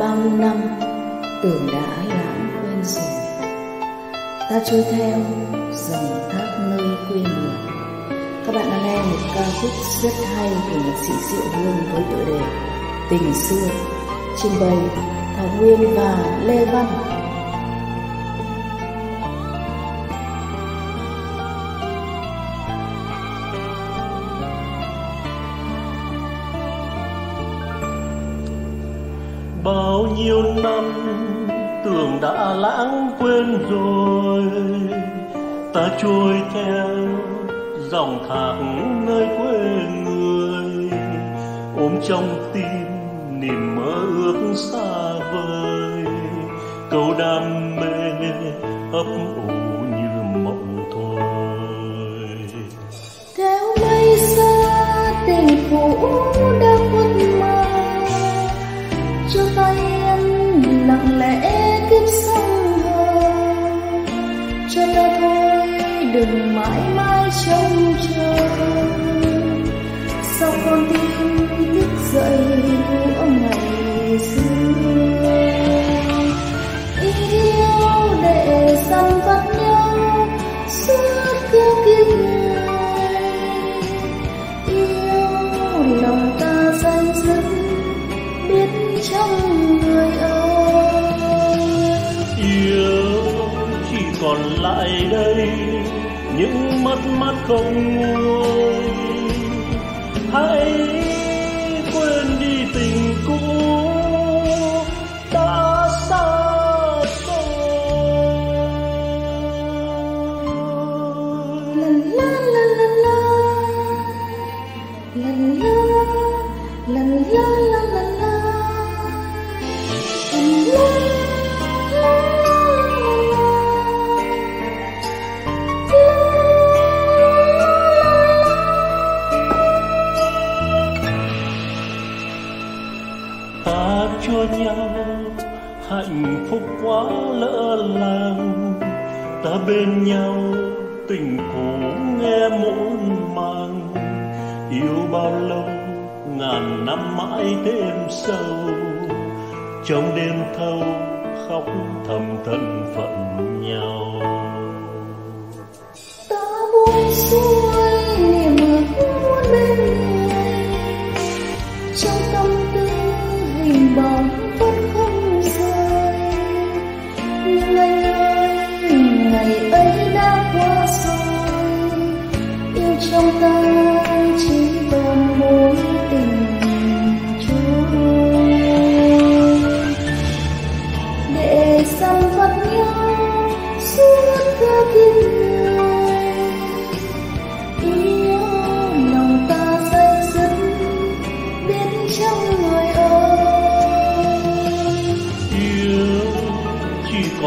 bao nhiêu năm, tưởng đã lãng quên rồi. Ta trôi theo dòng thác nơi quê người các bạn đang nghe một ca khúc rất hay của nhạc sĩ diệu hương với tựa đề tình xưa. Trình bày thảo nguyên và lê văn. Bao nhiêu năm tưởng đã lãng quên rồi, ta trôi theo dòng thác nơi quê người, ôm trong tim niềm mơ ước xa vời. Câu đam mê ấp ủ còn lại đây, những mất mát không nguôi. Hãy quên đi tình cũ, đã xa xôi. La la la la la la la la la la la ta cho nhau hạnh phúc quá lỡ làng. Ta bên nhau tình cũ nghe muộn màng. Yêu bao lâu, ngàn năm mãi thêm sâu. Trong đêm thâu khóc thầm thân phận nhau. Ta buông xuôi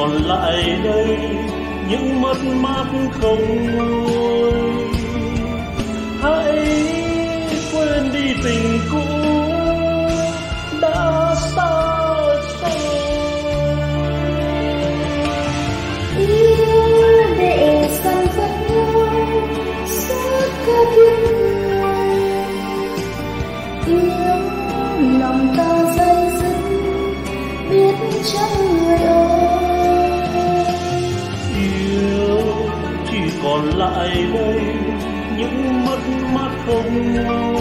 còn lại đây những mất mát không nguôi. Còn lại đây những mất mát không nguôi